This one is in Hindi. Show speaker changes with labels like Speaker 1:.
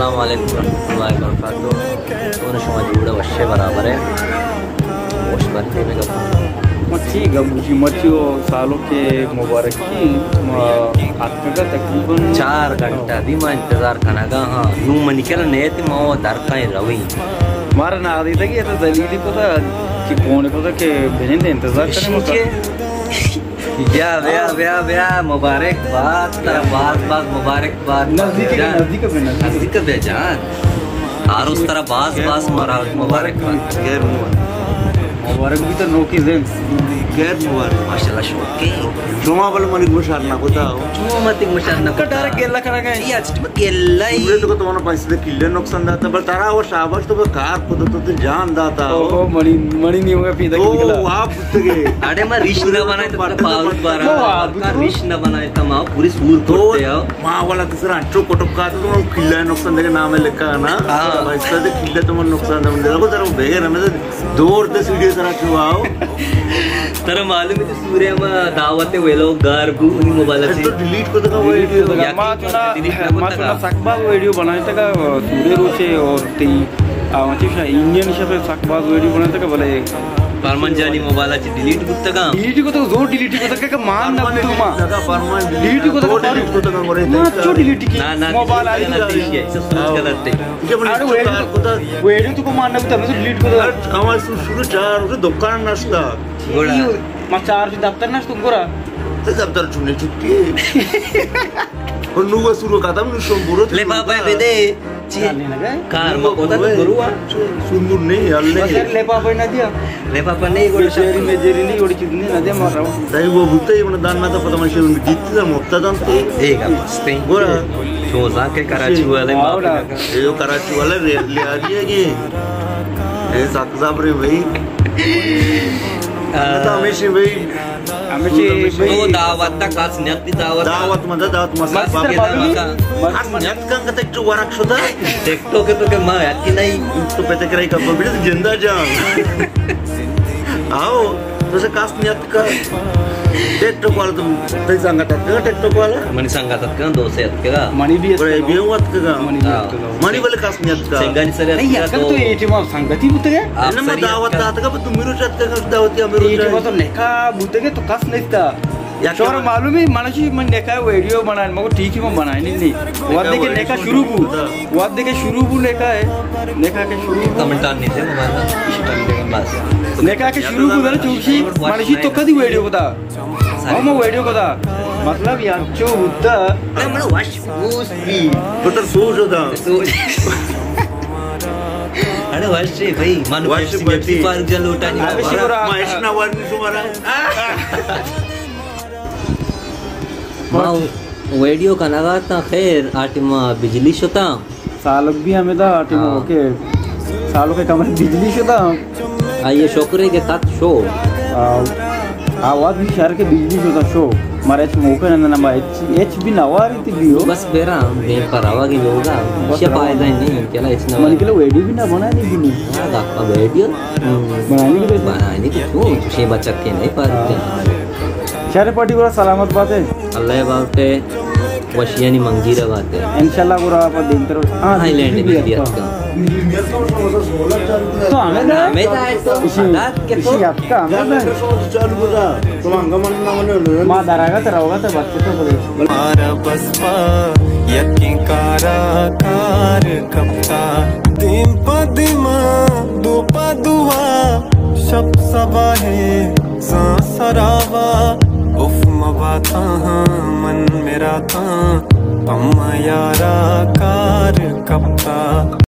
Speaker 1: अस्सलाम
Speaker 2: मच्छी गबूजी मच्छी सालों के मुबारक की आपका तकरीबन
Speaker 1: चार घंटा भी मैं इंतज़ार करना का हाँ। नू मैं निकल नहीं थी मैं वो दर का रही
Speaker 2: मारा ना दी था ये तो दलीली पता कि कौन पता कि भेजें इंतज़ार करने
Speaker 1: या भैया भैया भैया मुबारकबाद तेरा बात बात मुबारकबाद।
Speaker 2: नज़दीक
Speaker 1: बेजान। और उस तरह बास बास मुबारकबाद।
Speaker 3: मुबारक
Speaker 2: मुबारक भी तो नौकी जेन
Speaker 3: Gerd Muar,
Speaker 1: masalah shocking.
Speaker 3: Cuma kalau mau digusarna, aku tahu.
Speaker 1: Cuma mati gusarna.
Speaker 2: Kau darah gela kara kan?
Speaker 1: Iya, cuma gela.
Speaker 3: Mula itu kau tuh mana pasti killer nuksan data, but tara awal sabar tuh bekar, kau tuh tuh
Speaker 2: jahan data. Oh, mani mani nih होगा
Speaker 3: पीता
Speaker 2: की निकला
Speaker 3: वाह पुत्र के
Speaker 1: अरे मैं रिश ना बनाए तो
Speaker 3: पावर
Speaker 1: बारा का रिश ना बनाए तो माँ पूरी सूर करते हो
Speaker 3: माँ वाला तीसरा अंचो कोटक का तो तुम किल्ला नुकसान देके नाम है लिखा ना
Speaker 1: हाँ
Speaker 3: इसका तो किल्ला तुम्हारा नुकसान तुम देखो तेरा बेगर हमें तो दो और दस वीडियो तरह क्यों आओ
Speaker 1: तर मालूम आहे सूर्य मग दावते वेलो घर
Speaker 3: गु
Speaker 1: आणि
Speaker 3: मोबाईलाचे डिलीट
Speaker 1: करतो का
Speaker 2: व्हिडिओ साकबाग व्हिडिओ बनायचं का सूर्य रोचे और ते आमच्या इंडियन शे साकबाग व्हिडिओ बनायचं का बोला।
Speaker 1: परमान जानी मोबाइल डिलीट कुत्ता का
Speaker 2: डिलीट को तो ज़ोर डिलीट को तो का मान ना तू माँ।
Speaker 3: परमान
Speaker 2: डिलीट को तो
Speaker 3: डिलीट को तो करे
Speaker 2: ना जो डिलीट की मोबाइल आ
Speaker 1: रही है सब गलत
Speaker 3: है अरे
Speaker 2: वेडियो
Speaker 3: को तो वेडियो
Speaker 2: तो को मान ना तू डिलीट को
Speaker 3: तो हमारे
Speaker 1: शुरू
Speaker 2: चार दुकान नष्टा घोड़ा మా చార్జ్
Speaker 3: దప్తర్ నెక్స్ట్ ఇంకోరా దప్తర్ చుమ్నే చుట్టి నువ్వు సురు కదా నువ్వు
Speaker 1: సొంబురు లే బాబా బెదే कार में होता तो. गुरुआ
Speaker 3: सुंदर नहीं
Speaker 2: अल्ले सर ले पापा ना दिया
Speaker 1: ले पापा नहीं. गोड़
Speaker 2: शहरी में जेरी नहीं गोड़ कितने ना दे मार रहा
Speaker 3: हूँ दही वो भूते ये दान ना तो पता मशीन में जीतते था मुफ्ता दान तो
Speaker 1: एक अब स्पेन
Speaker 3: गोड़ा
Speaker 1: तो जाके कराची वाले मार
Speaker 3: ये जो कराची वाले रेल ले आ रही है कि. ये साकजाब रे भाई. तो भाई
Speaker 1: तो दावत ता दावत
Speaker 2: मस्त बाबी.
Speaker 3: न्यात का का ते वराक शोधा
Speaker 1: के तो के माँ याती नहीं
Speaker 3: तो पेते कराई का बिडे ज़िंदा जान आओ न्यात का टेक्टो वाला तुम ते सांगा टाक टेक्टो वाला
Speaker 1: मनी सांगतात का दोसे आहेत का
Speaker 2: मनी भी
Speaker 3: बरे बेवत का
Speaker 2: मनी
Speaker 1: हा.
Speaker 3: मनी वाले कास न्यात का
Speaker 1: सेंगानी सर
Speaker 2: नाही याकल तो एटी मा संगती बुते गे
Speaker 3: ना मग दावत दात का तुम्ही रुचात का दावत आम्ही
Speaker 2: एटी मा
Speaker 3: रुचात
Speaker 2: तो लेखा बुते गे तो कस नसता
Speaker 3: या
Speaker 2: शोर
Speaker 3: क्या-
Speaker 2: मालूम है मनाशी मन लेखा वीडियो बनाने मगर ठीक ही मैं बनाए नहीं नहीं। वाद देखे लेखा शुरू बु वाद देखे शुरू बु लेखा है लेखा के शुरू
Speaker 1: कमेंट आने से बस।
Speaker 2: लेखा के शुरू बु जरा चूसी मनाशी तो कधी वीडियो बता? हम वीडियो बता। मतलब याचो बुद्धा
Speaker 1: नाही मला वाश ऊस बी
Speaker 3: तो तर सूज होता
Speaker 1: अरे वाश रे भाई मानु
Speaker 3: वाश.
Speaker 1: पेप्सी पार्क जा लोटानी
Speaker 2: अरे
Speaker 1: बाबा.
Speaker 2: शिवरा.
Speaker 3: महेश नावानी तुम्हाला
Speaker 1: माँ वीडियो का बिजली शोता।
Speaker 2: सालक भी हमें था आटे में
Speaker 1: हाँ.
Speaker 2: ओके सालों के कमरे बिजली शुदा
Speaker 1: आइए शोकरे के साथ शो।
Speaker 2: आवाज़ भी शहर के बिजली शुदा शो। मारे एच मौका ना ना एच एच भी नवारी थी बियो
Speaker 1: बस बेरा बे परावागी होगा
Speaker 2: बस
Speaker 1: शे
Speaker 2: राव.
Speaker 1: पायदा नहीं केला इतना
Speaker 2: मन के लिए वेडी भी ना बनाने की नहीं
Speaker 1: हाँ दाखवा वीडियो।
Speaker 2: बनाने के लिए
Speaker 1: बनाने की क्यों शे बच्चा के नहीं पाते।
Speaker 2: शहर पार्टी बड़ा सलामत बात। है
Speaker 1: अल्लाह बावटे वशियानी मंगी रवाते
Speaker 2: इंशाल्लाह को रहा पर दिन तरफ़ हाँ
Speaker 1: थाईलैंड
Speaker 2: भी
Speaker 1: में
Speaker 2: है
Speaker 1: दिया
Speaker 2: आपका। तो हमें ना
Speaker 1: हमें तो है तो
Speaker 2: इसी
Speaker 1: अदात के तो
Speaker 2: इसी आपका हमें ना
Speaker 3: चालू होता तुम अंगमन ना म्हणे
Speaker 2: माँ दरागा तो रहोगा तो बच्चे तो बोले
Speaker 4: मारा बसपा यकी कारा कार कपता। दिन पदिमा दुपा दुआ शब सबा है सरावा उफ मबाता मन मेरा था। अम्मा यारा कार कपता